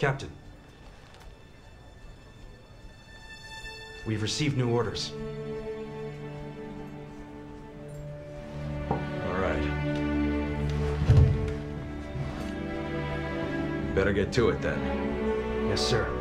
Captain. We've received new orders. All right. Better get to it then. Yes, sir.